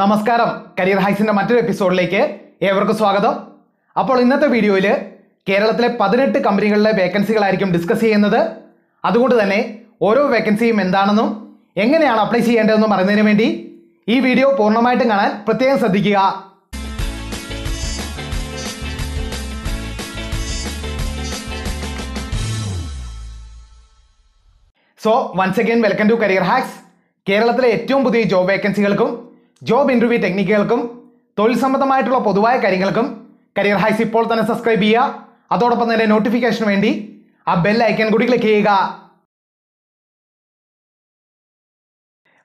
നമസ്കാരം. കരിയർ ഹൈസിന്റെ മറ്റൊരു എപ്പിസോഡിലേക്ക് ഏവർക്കും സ്വാഗതം. അപ്പോൾ ഇന്നത്തെ വീഡിയോയിൽ കേരളത്തിലെ പതിനെട്ട് കമ്പനികളിലെ വേക്കൻസികളായിരിക്കും ഡിസ്കസ് ചെയ്യുന്നത്. അതുകൊണ്ട് തന്നെ ഓരോ വേക്കൻസിയും എന്താണെന്നും എങ്ങനെയാണ് അപ്ലൈ ചെയ്യേണ്ടതെന്നും അറിയുന്നതിന് വേണ്ടി ഈ വീഡിയോ പൂർണമായിട്ടും കാണാൻ പ്രത്യേകം ശ്രദ്ധിക്കുക. So once again welcome to career hacks കേരളത്തിലെ ഏറ്റവും പുതിയ ജോബ് വേക്കൻസികൾക്കും ജോബ് ഇന്റർവ്യൂ ടെക്നിക്കുകൾക്കും തൊഴിൽ സംബന്ധമായിട്ടുള്ള പൊതുവായ കാര്യങ്ങൾക്കും കരിയർ ഹൈസ് ഇപ്പോൾ തന്നെ സബ്സ്ക്രൈബ് ചെയ്യുക. അതോടൊപ്പം തന്നെ നോട്ടിഫിക്കേഷന് വേണ്ടി ആ ബെൽ ഐക്കൺ കൂടി ക്ലിക്ക് ചെയ്യുക.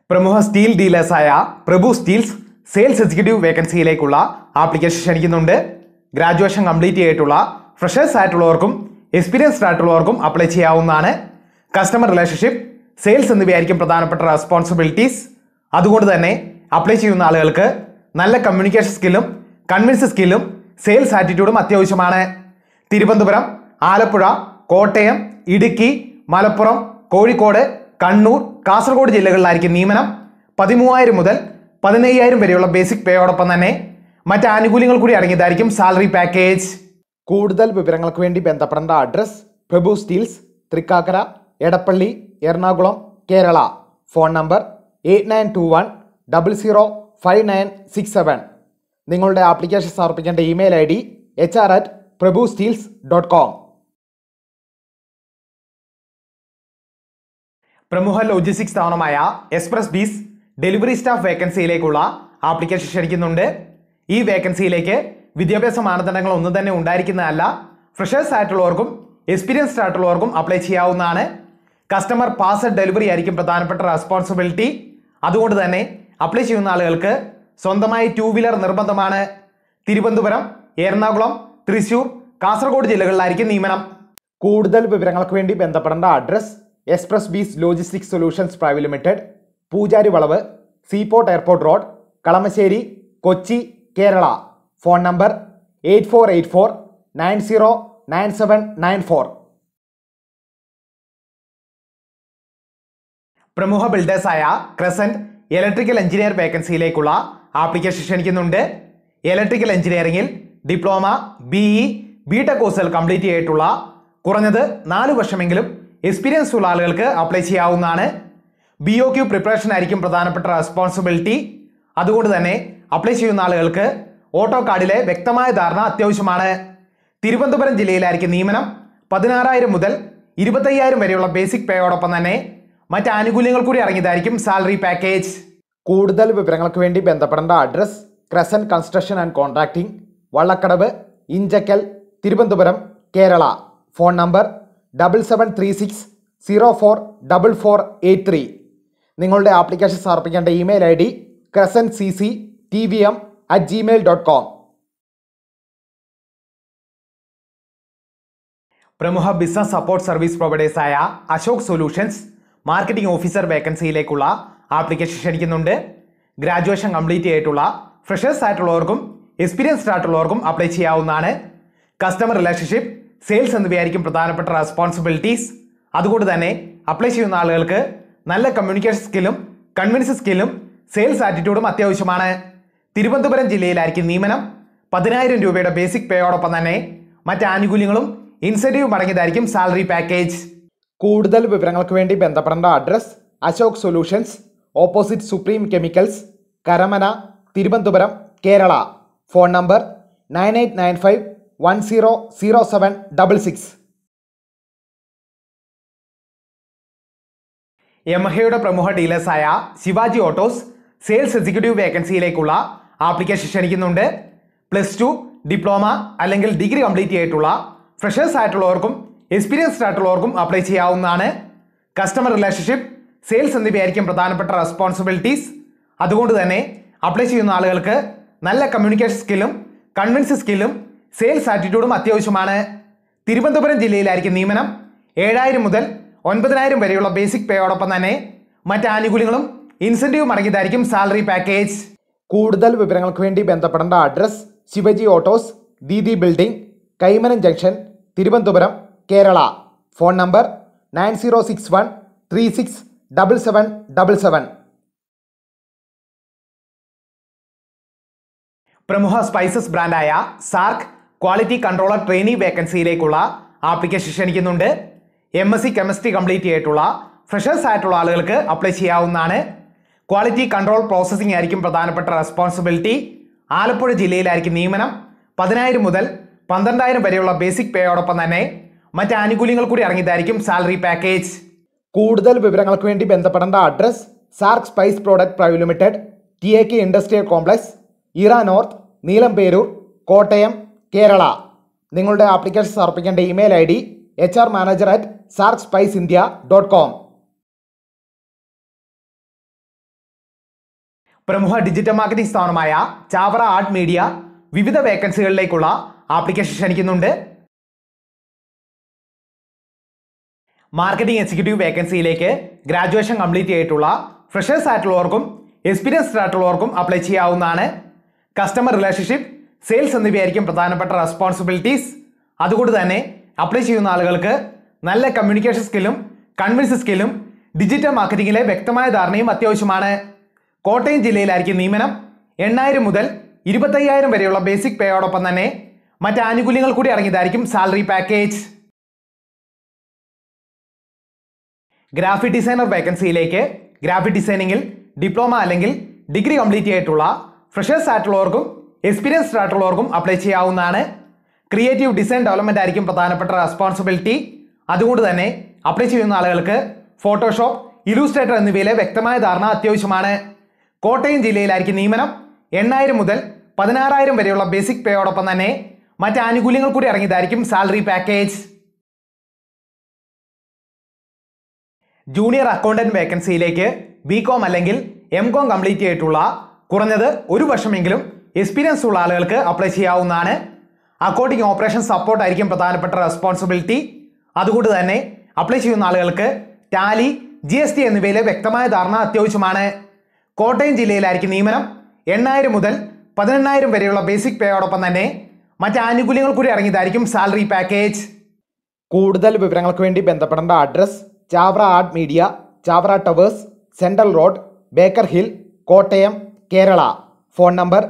പ്രമുഖ സ്റ്റീൽ ഡീലേഴ്സായ പ്രഭു സ്റ്റീൽസ് സെയിൽസ് എക്സിക്യൂട്ടീവ് വേക്കൻസിയിലേക്കുള്ള ആപ്ലിക്കേഷൻ ക്ഷണിക്കുന്നുണ്ട്. ഗ്രാജുവേഷൻ കംപ്ലീറ്റ് ചെയ്തിട്ടുള്ള ഫ്രഷേഴ്സ് ആയിട്ടുള്ളവർക്കും എക്സ്പീരിയൻസ്ഡ് ആയിട്ടുള്ളവർക്കും അപ്ലൈ ചെയ്യാവുന്നതാണ്. കസ്റ്റമർ റിലേഷൻഷിപ്പ് സെയിൽസ് എന്നിവയായിരിക്കും പ്രധാനപ്പെട്ട റെസ്പോൺസിബിലിറ്റീസ് അതുകൊണ്ട് തന്നെ അപ്ലൈ ചെയ്യുന്ന ആളുകൾക്ക് നല്ല കമ്മ്യൂണിക്കേഷൻ സ്കില്ലും കൺവിൻസ് സ്കില്ലും സെയിൽസ് ആറ്റിറ്റ്യൂഡും അത്യാവശ്യമാണ്. തിരുവനന്തപുരം ആലപ്പുഴ കോട്ടയം ഇടുക്കി മലപ്പുറം കോഴിക്കോട് കണ്ണൂർ കാസർഗോഡ് ജില്ലകളിലായിരിക്കും നിയമനം. പതിമൂവായിരം മുതൽ പതിനയ്യായിരം വരെയുള്ള ബേസിക് പേയോടൊപ്പം തന്നെ മറ്റ് ആനുകൂല്യങ്ങൾ കൂടി അടങ്ങിയതായിരിക്കും സാലറി പാക്കേജ് കൂടുതൽ വിവരങ്ങൾക്ക് വേണ്ടി ബന്ധപ്പെടേണ്ട address Prabhu steels Thrikkakara Edappally Ernakulam Kerala. Phone number eight nine two one double zero five nine six seven നിങ്ങളുടെ ആപ്ലിക്കേഷൻ സമർപ്പിക്കേണ്ട email I D H R at Prabhu steels dot com പ്രമുഖ logistic സ്ഥാപനമായ express bees delivery staff വേക്കൻസിയിലേക്കുള്ള application ക്ഷണിക്കുന്നുണ്ട്. ഈ വേക്കൻസിയിലേക്ക് വിദ്യാഭ്യാസ മാനദണ്ഡങ്ങൾ ഒന്നും തന്നെ ഉണ്ടായിരിക്കുന്നതല്ല ഫ്രഷേഴ്സ് ആയിട്ടുള്ളവർക്കും എക്സ്പീരിയൻസ്ഡ് ആയിട്ടുള്ളവർക്കും അപ്ലൈ ചെയ്യാവുന്നതാണ്. കസ്റ്റമർ പാസ് ഡെലിവറി ആയിരിക്കും പ്രധാനപ്പെട്ട റെസ്പോൺസിബിലിറ്റി അതുകൊണ്ട് തന്നെ അപ്ലൈ ചെയ്യുന്ന ആളുകൾക്ക് സ്വന്തമായി ടൂ വീലർ നിർബന്ധമാണ്. തിരുവനന്തപുരം എറണാകുളം തൃശൂർ കാസർഗോഡ് ജില്ലകളിലായിരിക്കും നിയമനം. കൂടുതൽ വിവരങ്ങൾക്ക് വേണ്ടി ബന്ധപ്പെടേണ്ട address express bees logistics solutions private limited Poojari Valavu seaport airport road Kalamassery Kochi Kerala. Phone number eight four eight four nine zero nine seven nine four പ്രമുഖ ബിൽഡേഴ്സായ ക്രസന്റ് ഇലക്ട്രിക്കൽ എഞ്ചിനീയർ വേക്കൻസിയിലേക്കുള്ള application ക്ഷണിക്കുന്നുണ്ട്. Electrical എഞ്ചിനീയറിംഗിൽ diploma B E B tech കോഴ്സുകൾ complete ചെയ്തിട്ടുള്ള കുറഞ്ഞത് നാല് വർഷമെങ്കിലും എക്സ്പീരിയൻസ് ഉള്ള ആളുകൾക്ക് അപ്ലൈ ചെയ്യാവുന്നതാണ്. ബി ഒ ക്യു പ്രിപ്പറേഷൻ ആയിരിക്കും പ്രധാനപ്പെട്ട റെസ്പോൺസിബിലിറ്റി അതുകൊണ്ട് തന്നെ അപ്ലൈ ചെയ്യുന്ന ആളുകൾക്ക് ഓട്ടോ കാർഡിലെ വ്യക്തമായ ധാരണ അത്യാവശ്യമാണ്. തിരുവനന്തപുരം ജില്ലയിലായിരിക്കും നിയമനം. പതിനാറായിരം മുതൽ ഇരുപത്തയ്യായിരം വരെയുള്ള ബേസിക് പേയോടൊപ്പം തന്നെ മറ്റ് ആനുകൂല്യങ്ങൾ കൂടി ഇറങ്ങിയതായിരിക്കും സാലറി പാക്കേജ് കൂടുതൽ വിവരങ്ങൾക്ക് വേണ്ടി ബന്ധപ്പെടേണ്ട address Crescent construction and contracting Vallakkadavu Enchakkal Thiruvananthapuram Kerala. Phone number double seven three six zero four double four eight three നിങ്ങളുടെ ആപ്ലിക്കേഷൻ സമർപ്പിക്കേണ്ട email I D Crescent C C T V M at Gmail dot com പ്രമുഖ business support service പ്രൊവൈഡേഴ്സായ Ashok solutions marketing officer വേക്കൻസിയിലേക്കുള്ള application ക്ഷണിക്കുന്നുണ്ട്. Graduation complete ചെയ്തിട്ടുള്ള freshers ആയിട്ടുള്ളവർക്കും experienced ആയിട്ടുള്ളവർക്കും apply ചെയ്യാവുന്നതാണ്. കസ്റ്റമർ റിലേഷൻഷിപ്പ് സെയിൽസ് എന്നിവയായിരിക്കും പ്രധാനപ്പെട്ട റെസ്പോൺസിബിലിറ്റീസ്. അതുകൊണ്ട് തന്നെ അപ്ലൈ ചെയ്യുന്ന ആളുകൾക്ക് നല്ല കമ്മ്യൂണിക്കേഷൻ സ്കില്ലും കൺവിൻസ് സ്കില്ലും സെയിൽസ് ആറ്റിറ്റ്യൂഡും അത്യാവശ്യമാണ്. തിരുവനന്തപുരം ജില്ലയിലായിരിക്കും നിയമനം. പതിനായിരം രൂപയുടെ ബേസിക് പേയോടൊപ്പം തന്നെ മറ്റ് ആനുകൂല്യങ്ങളും ഇൻസെന്റീവും അടങ്ങിയതായിരിക്കും സാലറി പാക്കേജ് കൂടുതൽ വിവരങ്ങൾക്ക് വേണ്ടി ബന്ധപ്പെടേണ്ട address Ashok solutions opposite supreme chemicals Karamana Thiruvananthapuram Kerala. Phone number nine eight nine five one zero zero seven double six. യമഹയുടെ പ്രമുഖ ഡീലേഴ്സായ ശിവാജി ഓട്ടോസ് സെയിൽസ് എക്സിക്യൂട്ടീവ് വേക്കൻസിയിലേക്കുള്ള ആപ്ലിക്കേഷൻ ക്ഷണിക്കുന്നുണ്ട്. പ്ലസ് ടു ഡിപ്ലോമ അല്ലെങ്കിൽ ഡിഗ്രി കംപ്ലീറ്റ് ചെയ്തിട്ടുള്ള ഫ്രഷേഴ്സ് ആയിട്ടുള്ളവർക്കും experienced ആയിട്ടുള്ളവർക്കും apply ചെയ്യാവുന്നതാണ്. Customer relationship sales എന്നിവയായിരിക്കും പ്രധാനപ്പെട്ട റെസ്പോൺസിബിലിറ്റീസ് അതുകൊണ്ട് തന്നെ അപ്ലൈ ചെയ്യുന്ന ആളുകൾക്ക് നല്ല കമ്മ്യൂണിക്കേഷൻ സ്കില്ലും കൺവിൻസ് സ്കില്ലും സെയിൽസ് ആറ്റിറ്റ്യൂഡും അത്യാവശ്യമാണ്. തിരുവനന്തപുരം ജില്ലയിലായിരിക്കും നിയമനം. ഏഴായിരം മുതൽ ഒൻപതിനായിരം വരെയുള്ള ബേസിക് പേയോടൊപ്പം തന്നെ മറ്റ് ആനുകൂല്യങ്ങളും ഇൻസെന്റീവും അടങ്ങിയതായിരിക്കും സാലറി പാക്കേജ് കൂടുതൽ വിവരങ്ങൾക്ക് വേണ്ടി ബന്ധപ്പെടേണ്ട address Shivaji autos Didi building Kaimanam junction Thiruvananthapuram. Kerala. Phone number nine zero six one three six double seven double seven. പ്രമുഖ സ്പൈസസ് ബ്രാൻഡായ സാർക്ക് ക്വാളിറ്റി കൺട്രോളർ ട്രെയിനി വേക്കൻസിയിലേക്കുള്ള application ക്ഷണിക്കുന്നുണ്ട് M S C chemistry complete ചെയ്തിട്ടുള്ള freshers ആയിട്ടുള്ള ആളുകൾക്ക് apply ചെയ്യാവുന്നതാണ്. Quality control processing ആയിരിക്കും പ്രധാനപ്പെട്ട responsibility Alappuzha ജില്ലയിലായിരിക്കും നിയമനം. പതിനായിരം മുതൽ പന്ത്രണ്ടായിരം വരെയുള്ള ബേസിക് പേയോടൊപ്പം തന്നെ മറ്റ് ആനുകൂല്യങ്ങൾ കൂടി ഇറങ്ങിയതായിരിക്കും സാലറി പാക്കേജ്. കൂടുതൽ വിവരങ്ങൾക്ക് വേണ്ടി ബന്ധപ്പെടേണ്ട address Sark spice product private limited T A K industrial complex ഇറ നോർത്ത് നീലംപേരൂർ കോട്ടയം കേരള നിങ്ങളുടെ ആപ്ലിക്കേഷൻ സമർപ്പിക്കേണ്ട email I D H R manager at Sark spice India dot com പ്രമുഖ ഡിജിറ്റൽ മാർക്കറ്റിംഗ് സ്ഥാപനമായ ചാവറ ആർട്ട് മീഡിയ വിവിധ വേക്കൻസികളിലേക്കുള്ള ആപ്ലിക്കേഷൻ ക്ഷണിക്കുന്നുണ്ട്. മാർക്കറ്റിംഗ് എക്സിക്യൂട്ടീവ് വേക്കൻസിയിലേക്ക് graduation complete ചെയ്തിട്ടുള്ള ഫ്രഷേഴ്സ് ആയിട്ടുള്ളവർക്കും എക്സ്പീരിയൻസ്ഡ് ആയിട്ടുള്ളവർക്കും അപ്ലൈ ചെയ്യാവുന്നതാണ്. കസ്റ്റമർ റിലേഷൻഷിപ്പ് സെയിൽസ് എന്നിവയായിരിക്കും പ്രധാനപ്പെട്ട റെസ്പോൺസിബിലിറ്റീസ്. അതുകൊണ്ട് തന്നെ അപ്ലൈ ചെയ്യുന്ന ആളുകൾക്ക് നല്ല കമ്മ്യൂണിക്കേഷൻ സ്കില്ലും കൺവിൻസ് സ്കില്ലും ഡിജിറ്റൽ മാർക്കറ്റിംഗിലെ വ്യക്തമായ ധാരണയും അത്യാവശ്യമാണ്. കോട്ടയം ജില്ലയിലായിരിക്കും നിയമനം. എണ്ണായിരം മുതൽ ഇരുപത്തയ്യായിരം വരെയുള്ള ബേസിക് പേയോടൊപ്പം തന്നെ മറ്റ് ആനുകൂല്യങ്ങൾ കൂടി അടങ്ങിയതായിരിക്കും സാലറി പാക്കേജ് ഗ്രാഫിക് ഡിസൈനർ വേക്കൻസിയിലേക്ക് ഗ്രാഫിക് ഡിസൈനിങ്ങിൽ ഡിപ്ലോമ അല്ലെങ്കിൽ ഡിഗ്രി കംപ്ലീറ്റ് ചെയ്തിട്ടുള്ള ഫ്രഷേഴ്സ് ആയിട്ടുള്ളവർക്കും എക്സ്പീരിയൻസ്ഡ് ആയിട്ടുള്ളവർക്കും അപ്ലൈ ചെയ്യാവുന്നതാണ്. ക്രിയേറ്റീവ് ഡിസൈൻ ഡെവലപ്മെന്റ് ആയിരിക്കും പ്രധാനപ്പെട്ട റെസ്പോൺസിബിലിറ്റി അതുകൊണ്ട് തന്നെ അപ്ലൈ ചെയ്യുന്ന ആളുകൾക്ക് ഫോട്ടോഷോപ്പ് ഇലൂസ്ട്രേറ്റർ എന്നിവയിലെ വ്യക്തമായ ധാരണ അത്യാവശ്യമാണ്. കോട്ടയം ജില്ലയിലായിരിക്കും നിയമനം. എണ്ണായിരം മുതൽ പതിനാറായിരം വരെയുള്ള ബേസിക് പേയോടൊപ്പം തന്നെ മറ്റ് ആനുകൂല്യങ്ങൾ കൂടി ഇറങ്ങിയതായിരിക്കും സാലറി പാക്കേജ് ജൂനിയർ അക്കൗണ്ടന്റ് വേക്കൻസിയിലേക്ക് ബി കോം അല്ലെങ്കിൽ എം കോം കംപ്ലീറ്റ് ചെയ്തിട്ടുള്ള കുറഞ്ഞത് ഒരു വർഷമെങ്കിലും എക്സ്പീരിയൻസ് ഉള്ള ആളുകൾക്ക് അപ്ലൈ ചെയ്യാവുന്നതാണ്. അക്കൗണ്ടിങ് ഓപ്പറേഷൻ സപ്പോർട്ട് ആയിരിക്കും പ്രധാനപ്പെട്ട റെസ്പോൺസിബിലിറ്റി അതുകൊണ്ട് തന്നെ അപ്ലൈ ചെയ്യുന്ന ആളുകൾക്ക് ടാലി ജി എസ് ടി എന്നിവയിലെ വ്യക്തമായ ധാരണ അത്യാവശ്യമാണ്. കോട്ടയം ജില്ലയിലായിരിക്കും നിയമനം. എണ്ണായിരം മുതൽ പതിനെണ്ണായിരം വരെയുള്ള ബേസിക് പേയോടൊപ്പം തന്നെ മറ്റ് ആനുകൂല്യങ്ങൾ കൂടി ഇറങ്ങിയതായിരിക്കും സാലറി പാക്കേജ് കൂടുതൽ വിവരങ്ങൾക്ക് വേണ്ടി ബന്ധപ്പെടേണ്ട address Chavara art media Chavara towers central road Baker Hill Kottayam Kerala. Phone number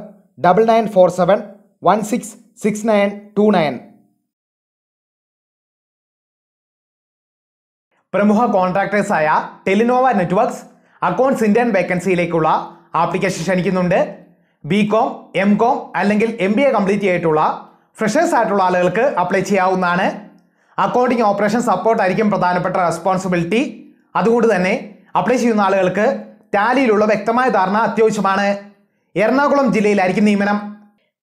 double nine four seven one six six nine two nine പ്രമുഖ കോൺട്രാക്ടേഴ്സായ ടെലിനോവ നെറ്റ്വർക്ക്സ് അക്കൗണ്ട്സ് ഇന്ത്യൻ വേക്കൻസിയിലേക്കുള്ള ആപ്ലിക്കേഷൻ ക്ഷണിക്കുന്നുണ്ട്. B com M com അല്ലെങ്കിൽ M B A complete ചെയ്തിട്ടുള്ള freshers ആയിട്ടുള്ള ആളുകൾക്ക് apply ചെയ്യാവുന്നതാണ്. Accounting operation support ആയിരിക്കും പ്രധാനപ്പെട്ട റെസ്പോൺസിബിലിറ്റി അതുകൊണ്ട് തന്നെ അപ്ലൈ ചെയ്യുന്ന ആളുകൾക്ക് ടാലിയിലുള്ള വ്യക്തമായ ധാരണ അത്യാവശ്യമാണ്. എറണാകുളം ജില്ലയിലായിരിക്കും നിയമനം.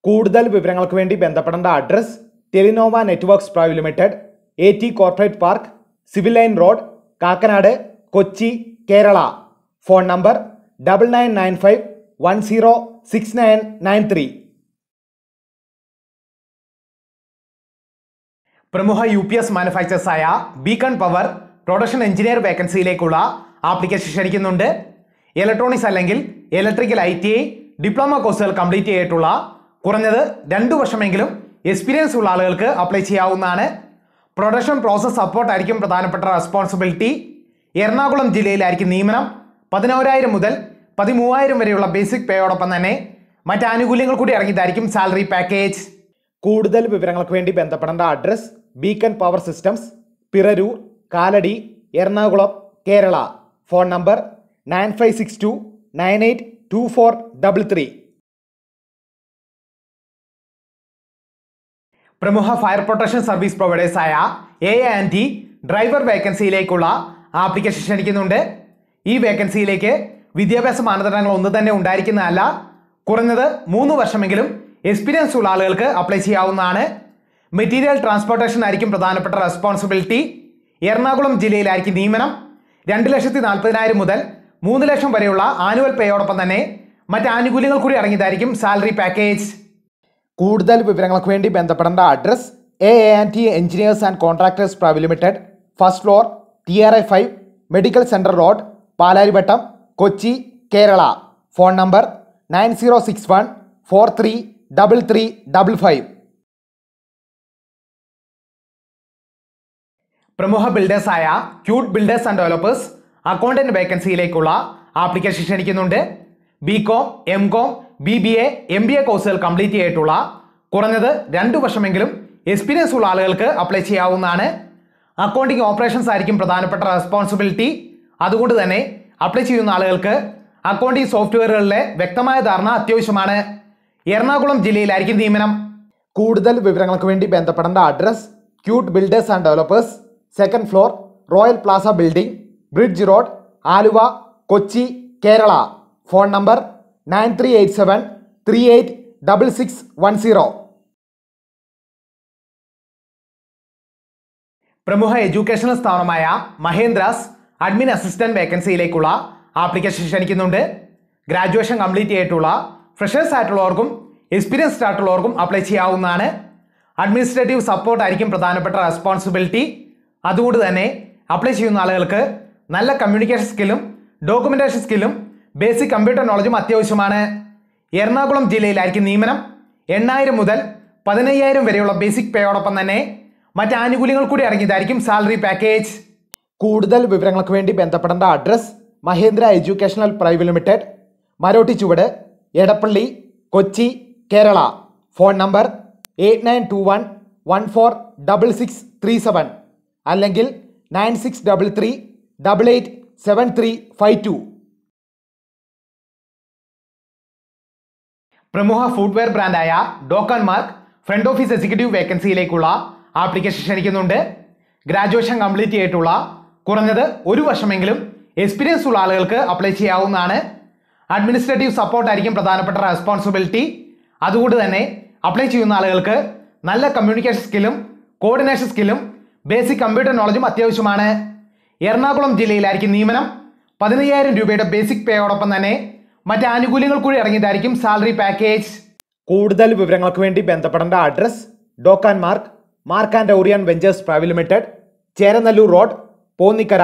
കൂടുതൽ വിവരങ്ങൾക്ക് വേണ്ടി ബന്ധപ്പെടേണ്ട address Telenova networks private limited A T corporate park civil line road Kakkanad Kochi Kerala. Phone number double nine nine five one zero six nine nine three പ്രമുഖ യു പി എസ് മാനുഫാക്ചേഴ്സായ ബീക്കൺ പവർ പ്രൊഡക്ഷൻ എഞ്ചിനീയർ വേക്കൻസിയിലേക്കുള്ള application ക്ഷണിക്കുന്നുണ്ട്. Electronics അല്ലെങ്കിൽ electrical I T I diploma കോഴ്സുകൾ complete ചെയ്തിട്ടുള്ള കുറഞ്ഞത് രണ്ടു വർഷമെങ്കിലും എക്സ്പീരിയൻസ് ഉള്ള ആളുകൾക്ക് അപ്ലൈ ചെയ്യാവുന്നതാണ്. പ്രൊഡക്ഷൻ പ്രോസസ് സപ്പോർട്ട് ആയിരിക്കും പ്രധാനപ്പെട്ട റെസ്പോൺസിബിലിറ്റി എറണാകുളം ജില്ലയിലായിരിക്കും നിയമനം. പതിനോരായിരം മുതൽ പതിമൂവായിരം വരെയുള്ള ബേസിക് പേയോടൊപ്പം തന്നെ മറ്റ് ആനുകൂല്യങ്ങൾ കൂടി ഇറങ്ങിയതായിരിക്കും സാലറി പാക്കേജ് കൂടുതൽ വിവരങ്ങൾക്ക് വേണ്ടി ബന്ധപ്പെടേണ്ട address beacon power systems Piraroor Kalady Ernakulam Kerala. Phone number nine five six two nine eight two four double three. പ്രമുഖ ഫയർ പ്രൊട്ടക്ഷൻ സർവീസ് പ്രൊവൈഡേഴ്സായ എ ആൻഡ് ടി ഡ്രൈവർ വേക്കൻസിയിലേക്കുള്ള ആപ്ലിക്കേഷൻ ക്ഷണിക്കുന്നുണ്ട്. ഈ വേക്കൻസിയിലേക്ക് വിദ്യാഭ്യാസ മാനദണ്ഡങ്ങൾ ഒന്ന് തന്നെ ഉണ്ടായിരിക്കുന്നതല്ല കുറഞ്ഞത് മൂന്ന് വർഷമെങ്കിലും എക്സ്പീരിയൻസ് ഉള്ള ആളുകൾക്ക് അപ്ലൈ ചെയ്യാവുന്നതാണ്. മെറ്റീരിയൽ ട്രാൻസ്പോർട്ടേഷൻ ആയിരിക്കും പ്രധാനപ്പെട്ട റെസ്പോൺസിബിലിറ്റി എറണാകുളം ജില്ലയിലായിരിക്കും നിയമനം. രണ്ട് ലക്ഷത്തി നാൽപ്പതിനായിരം മുതൽ മൂന്ന് ലക്ഷം വരെയുള്ള ആനുവൽ പേയോടൊപ്പം തന്നെ മറ്റ് ആനുകൂല്യങ്ങൾ കൂടി അടങ്ങിയതായിരിക്കും സാലറി പാക്കേജ് കൂടുതൽ വിവരങ്ങൾക്ക് വേണ്ടി ബന്ധപ്പെടേണ്ട address A and T engineers and contractors private limited first floor T R I five medical centre road Palarivattom Kochi Kerala. Phone number nine zero six one four three double three double five പ്രമുഖ ബിൽഡേഴ്സായ cute builders and developers accountant വേക്കൻസിയിലേക്കുള്ള application ക്ഷണിക്കുന്നുണ്ട്. B com M com B B A M B A കോഴ്സുകൾ complete ചെയ്തിട്ടുള്ള കുറഞ്ഞത് രണ്ട് വർഷമെങ്കിലും experience ഉള്ള ആളുകൾക്ക് apply ചെയ്യാവുന്നതാണ്. Accounting operations ആയിരിക്കും പ്രധാനപ്പെട്ട റെസ്പോൺസിബിലിറ്റി അതുകൊണ്ട് തന്നെ അപ്ലൈ ചെയ്യുന്ന ആളുകൾക്ക് അക്കൗണ്ടിങ് സോഫ്റ്റ്വെയറുകളിലെ വ്യക്തമായ ധാരണ അത്യാവശ്യമാണ്. എറണാകുളം ജില്ലയിലായിരിക്കും നിയമനം. കൂടുതൽ വിവരങ്ങൾക്ക് വേണ്ടി ബന്ധപ്പെടേണ്ട address cute builders and developers second floor royal plaza building bridge road Aluva Kochi Kerala phone number nine three eight seven three eight double six one zero പ്രമുഖ എഡ്യൂക്കേഷണൽ സ്ഥാപനമായ മഹേന്ദ്രാസ് അഡ്മിൻ അസിസ്റ്റന്റ് വേക്കൻസിയിലേക്കുള്ള ആപ്ലിക്കേഷൻ ക്ഷണിക്കുന്നുണ്ട്. Graduation complete ചെയ്തിട്ടുള്ള freshers ആയിട്ടുള്ളവർക്കും experienced ആയിട്ടുള്ളവർക്കും apply ചെയ്യാവുന്നതാണ്. Administrative support ആയിരിക്കും പ്രധാനപ്പെട്ട റെസ്പോൺസിബിലിറ്റി അതുകൊണ്ട് തന്നെ അപ്ലൈ ചെയ്യുന്ന ആളുകൾക്ക് നല്ല കമ്മ്യൂണിക്കേഷൻ സ്കില്ലും ഡോക്യുമെന്റേഷൻ സ്കില്ലും ബേസിക് കമ്പ്യൂട്ടർ നോളജും അത്യാവശ്യമാണ്. എറണാകുളം ജില്ലയിലായിരിക്കും നിയമനം. എണ്ണായിരം മുതൽ പതിനയ്യായിരം വരെയുള്ള ബേസിക് പേയോടൊപ്പം തന്നെ മറ്റ് ആനുകൂല്യങ്ങൾ കൂടി അടങ്ങിയതായിരിക്കും സാലറി പാക്കേജ് കൂടുതൽ വിവരങ്ങൾക്ക് വേണ്ടി ബന്ധപ്പെടേണ്ട address Mahendra educational private limited Marotti Chuvadu Edappally Kochi Kerala. Phone number eight nine two one one four double six three seven. അല്ലെങ്കിൽ nine six double three double eight seven three five two പ്രമുഖ footwear ബ്രാൻഡായ ഡോക്കൺ mark front office executive വേക്കൻസിയിലേക്കുള്ള application ക്ഷണിക്കുന്നുണ്ട്. Graduation complete ചെയ്തിട്ടുള്ള കുറഞ്ഞത് ഒരു വർഷമെങ്കിലും experience ഉള്ള ആളുകൾക്ക് അപ്ലൈ ചെയ്യാവുന്നതാണ്. അഡ്മിനിസ്ട്രേറ്റീവ് സപ്പോർട്ട് ആയിരിക്കും പ്രധാനപ്പെട്ട റെസ്പോൺസിബിലിറ്റി അതുകൊണ്ട് തന്നെ അപ്ലൈ ചെയ്യുന്ന ആളുകൾക്ക് നല്ല കമ്മ്യൂണിക്കേഷൻ സ്കില്ലും കോർഡിനേഷൻ സ്കില്ലും ബേസിക് കമ്പ്യൂട്ടർ നോളജും അത്യാവശ്യമാണ്. എറണാകുളം ജില്ലയിലായിരിക്കും നിയമനം. പതിനയ്യായിരം രൂപയുടെ ബേസിക് പേയോടൊപ്പം തന്നെ മറ്റ് ആനുകൂല്യങ്ങൾ കൂടി ഇറങ്ങിയതായിരിക്കും സാലറി പാക്കേജ് കൂടുതൽ വിവരങ്ങൾക്ക് വേണ്ടി ബന്ധപ്പെടേണ്ട address Dokan mark mark and Orion ventures private limited Cheranallur road Ponnikkara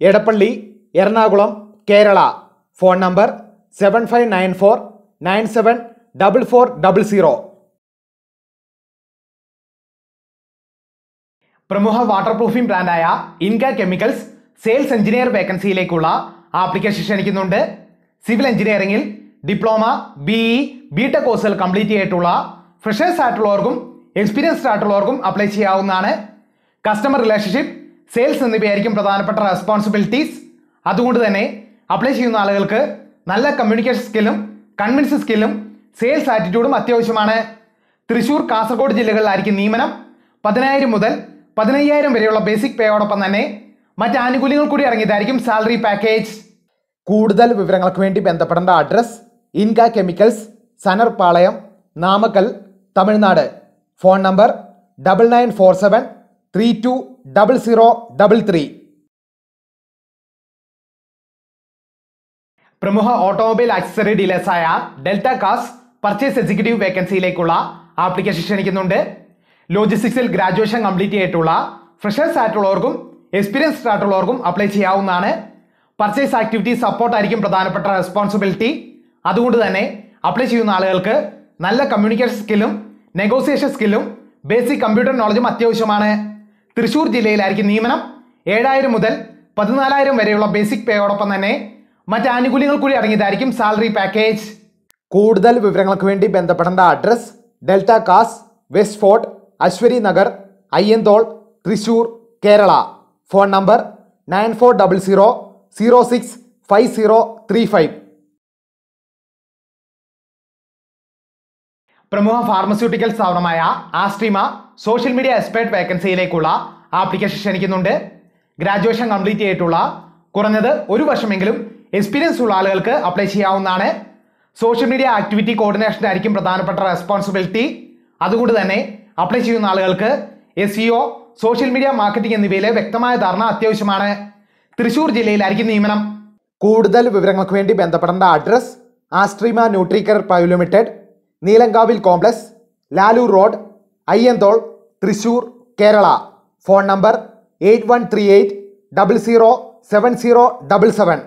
Edappally Ernakulam Kerala. Phone number seven five nine four nine seven double four double zero പ്രമുഖ വാട്ടർ പ്രൂഫിംഗ് ബ്രാൻഡായ ഇൻക chemicals sales engineer വേക്കൻസിയിലേക്കുള്ള application ക്ഷണിക്കുന്നുണ്ട്. Civil എഞ്ചിനീയറിംഗിൽ diploma B E B tech കോഴ്സുകൾ complete ചെയ്തിട്ടുള്ള freshers ആയിട്ടുള്ളവർക്കും experienced ആയിട്ടുള്ളവർക്കും apply ചെയ്യാവുന്നതാണ്. കസ്റ്റമർ റിലേഷൻഷിപ്പ് സെയിൽസ് എന്നിവയായിരിക്കും പ്രധാനപ്പെട്ട റെസ്പോൺസിബിലിറ്റീസ് അതുകൊണ്ട് തന്നെ അപ്ലൈ ചെയ്യുന്ന ആളുകൾക്ക് നല്ല കമ്മ്യൂണിക്കേഷൻ സ്കില്ലും കൺവിൻസ് സ്കില്ലും സെയിൽസ് ആറ്റിറ്റ്യൂഡും അത്യാവശ്യമാണ്. തൃശൂർ കാസർഗോഡ് ജില്ലകളിലായിരിക്കും നിയമനം. പതിനായിരം മുതൽ പതിനയ്യായിരം വരെയുള്ള ബേസിക് പേയോടൊപ്പം തന്നെ മറ്റ് ആനുകൂല്യങ്ങൾ കൂടി ഇറങ്ങിയതായിരിക്കും സാലറി പാക്കേജ് കൂടുതൽ വിവരങ്ങൾക്ക് വേണ്ടി ബന്ധപ്പെടേണ്ട address Inca chemicals Sanar Palayam Namakkal Tamil Nadu phone number double nine four seven three two double zero double three പ്രമുഖ ഓട്ടോമൊബൈൽ ആക്സസറി ഡീലേഴ്സായ ഡെൽറ്റ കാസ് പർച്ചേസ് എക്സിക്യൂട്ടീവ് വേക്കൻസിയിലേക്കുള്ള ആപ്ലിക്കേഷൻ ക്ഷണിക്കുന്നുണ്ട്. ലോജിസ്റ്റിക്സിൽ ഗ്രാജുവേഷൻ കംപ്ലീറ്റ് ചെയ്തിട്ടുള്ള ഫ്രഷേഴ്സ് ആയിട്ടുള്ളവർക്കും എക്സ്പീരിയൻസ്ഡ് ആയിട്ടുള്ളവർക്കും അപ്ലൈ ചെയ്യാവുന്നതാണ്. പർച്ചേസ് ആക്ടിവിറ്റി സപ്പോർട്ട് ആയിരിക്കും പ്രധാനപ്പെട്ട റെസ്പോൺസിബിലിറ്റി അതുകൊണ്ട് തന്നെ അപ്ലൈ ചെയ്യുന്ന ആളുകൾക്ക് നല്ല കമ്മ്യൂണിക്കേഷൻ സ്കില്ലും നെഗോസിയേഷൻ സ്കില്ലും ബേസിക് കമ്പ്യൂട്ടർ നോളജും അത്യാവശ്യമാണ്. തൃശൂർ ജില്ലയിലായിരിക്കും നിയമനം. ഏഴായിരം മുതൽ പതിനാലായിരം വരെയുള്ള ബേസിക് പേയോടൊപ്പം തന്നെ മറ്റ് ആനുകൂല്യങ്ങൾ കൂടി അടങ്ങിയതായിരിക്കും സാലറി പാക്കേജ് കൂടുതൽ വിവരങ്ങൾക്ക് വേണ്ടി ബന്ധപ്പെടേണ്ട address delta cars west fort Ashwari Nagar Ayyanthole Thrissur Kerala. Phone number nine four double zero zero six five zero three five. പ്രമുഖ ഫാർമസ്യൂട്ടിക്കൽ സ്ഥാപനമായ ആസ്ട്രീമ സോഷ്യൽ മീഡിയ എക്സ്പേർട്ട് വേക്കൻസിയിലേക്കുള്ള ആപ്ലിക്കേഷൻ ക്ഷണിക്കുന്നുണ്ട്. ഗ്രാജുവേഷൻ കംപ്ലീറ്റ് ചെയ്തിട്ടുള്ള കുറഞ്ഞത് ഒരു വർഷമെങ്കിലും എക്സ്പീരിയൻസ് ഉള്ള ആളുകൾക്ക് അപ്ലൈ ചെയ്യാവുന്നതാണ്. സോഷ്യൽ മീഡിയ ആക്ടിവിറ്റി കോർഡിനേഷൻ ആയിരിക്കും പ്രധാനപ്പെട്ട റെസ്പോൺസിബിലിറ്റി അതുകൊണ്ട് തന്നെ അപ്ലൈ ചെയ്യുന്ന ആളുകൾക്ക് എസ് സോഷ്യൽ മീഡിയ മാർക്കറ്റിംഗ് എന്നിവയിലെ വ്യക്തമായ ധാരണ അത്യാവശ്യമാണ്. തൃശൂർ ജില്ലയിലായിരിക്കും നിയമനം. കൂടുതൽ വിവരങ്ങൾക്ക് വേണ്ടി ബന്ധപ്പെടേണ്ട അഡ്രസ് ആസ്ട്രീമ nutricare private limited Neelankavil complex Lalur road Ayyanthole Thrissur Kerala. Phone number eight one three eight double zero seven zero double seven.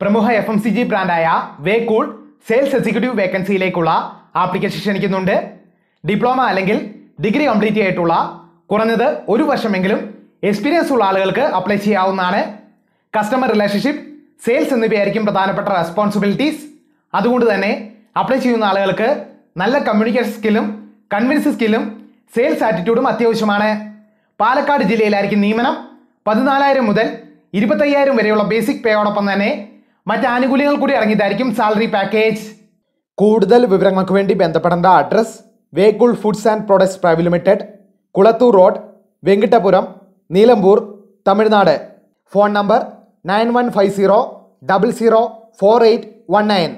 പ്രമുഖ എഫ് എം സി ജി ബ്രാൻഡായ വേകൂൾ സെയിൽസ് എക്സിക്യൂട്ടീവ് വേക്കൻസിയിലേക്കുള്ള ആപ്ലിക്കേഷൻ ക്ഷണിക്കുന്നുണ്ട്. ഡിപ്ലോമ അല്ലെങ്കിൽ ഡിഗ്രി കംപ്ലീറ്റ് ചെയ്തിട്ടുള്ള കുറഞ്ഞത് ഒരു വർഷമെങ്കിലും എക്സ്പീരിയൻസ് ഉള്ള ആളുകൾക്ക് അപ്ലൈ ചെയ്യാവുന്നതാണ്. കസ്റ്റമർ റിലേഷൻഷിപ്പ് സെയിൽസ് എന്നിവയായിരിക്കും പ്രധാനപ്പെട്ട റെസ്പോൺസിബിലിറ്റീസ് അതുകൊണ്ട് തന്നെ അപ്ലൈ ചെയ്യുന്ന ആളുകൾക്ക് നല്ല കമ്മ്യൂണിക്കേഷൻ സ്കില്ലും കൺവിൻസ് സ്കില്ലും സെയിൽസ് ആറ്റിറ്റ്യൂഡും അത്യാവശ്യമാണ്. പാലക്കാട് ജില്ലയിലായിരിക്കും നിയമനം. പതിനാലായിരം മുതൽ ഇരുപത്തയ്യായിരം വരെയുള്ള ബേസിക് പേയോടൊപ്പം തന്നെ മറ്റ് ആനുകൂല്യങ്ങൾ കൂടി ഇറങ്ങിയതായിരിക്കും സാലറി പാക്കേജ് കൂടുതൽ വിവരങ്ങൾക്ക് വേണ്ടി ബന്ധപ്പെടേണ്ട address വേഗുൾ foods and products private limited Kulathur road Venkittapuram Neelambur Tamil Nadu. Phone number nine one five zero double zero four eight one nine.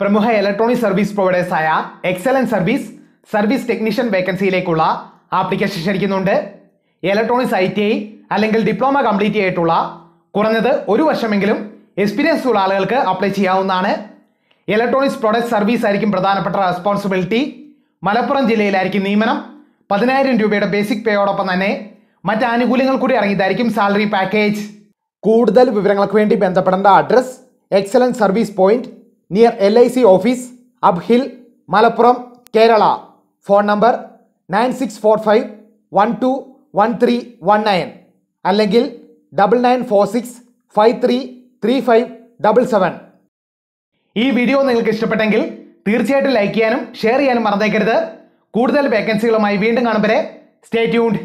പ്രമുഖ ഇലക്ട്രോണിക് സർവീസ് പ്രൊവൈഡേഴ്സായ എക്സലൻസ് സർവീസ് സർവീസ് ടെക്നീഷ്യൻ വേക്കൻസിയിലേക്കുള്ള application ക്ഷണിക്കുന്നുണ്ട്. Electronics I T I അല്ലെങ്കിൽ diploma complete ചെയ്തിട്ടുള്ള കുറഞ്ഞത് ഒരു വർഷമെങ്കിലും experience ഉള്ള ആളുകൾക്ക് അപ്ലൈ ചെയ്യാവുന്നതാണ്. ഇലക്ട്രോണിക്സ് പ്രൊഡക്റ്റ് സർവീസ് ആയിരിക്കും പ്രധാനപ്പെട്ട റെസ്പോൺസിബിലിറ്റി മലപ്പുറം ജില്ലയിലായിരിക്കും നിയമനം. പതിനായിരം രൂപയുടെ ബേസിക് പേയോടൊപ്പം തന്നെ മറ്റ് ആനുകൂല്യങ്ങൾ കൂടി ഇറങ്ങിയതായിരിക്കും സാലറി പാക്കേജ് കൂടുതൽ വിവരങ്ങൾക്ക് വേണ്ടി ബന്ധപ്പെടേണ്ട address excellence service point near L I C office Uphill Malappuram Kerala. Phone number nine six four five one two one three one nine അല്ലെങ്കിൽ double nine four six five three three five double seven ഈ video നിങ്ങൾക്ക് ഇഷ്ടപ്പെട്ടെങ്കിൽ തീർച്ചയായിട്ടും like ചെയ്യാനും share ചെയ്യാനും മറന്നേക്കരുത്. കൂടുതൽ വേക്കൻസികളുമായി വീണ്ടും കാണും വരെ. Stay tuned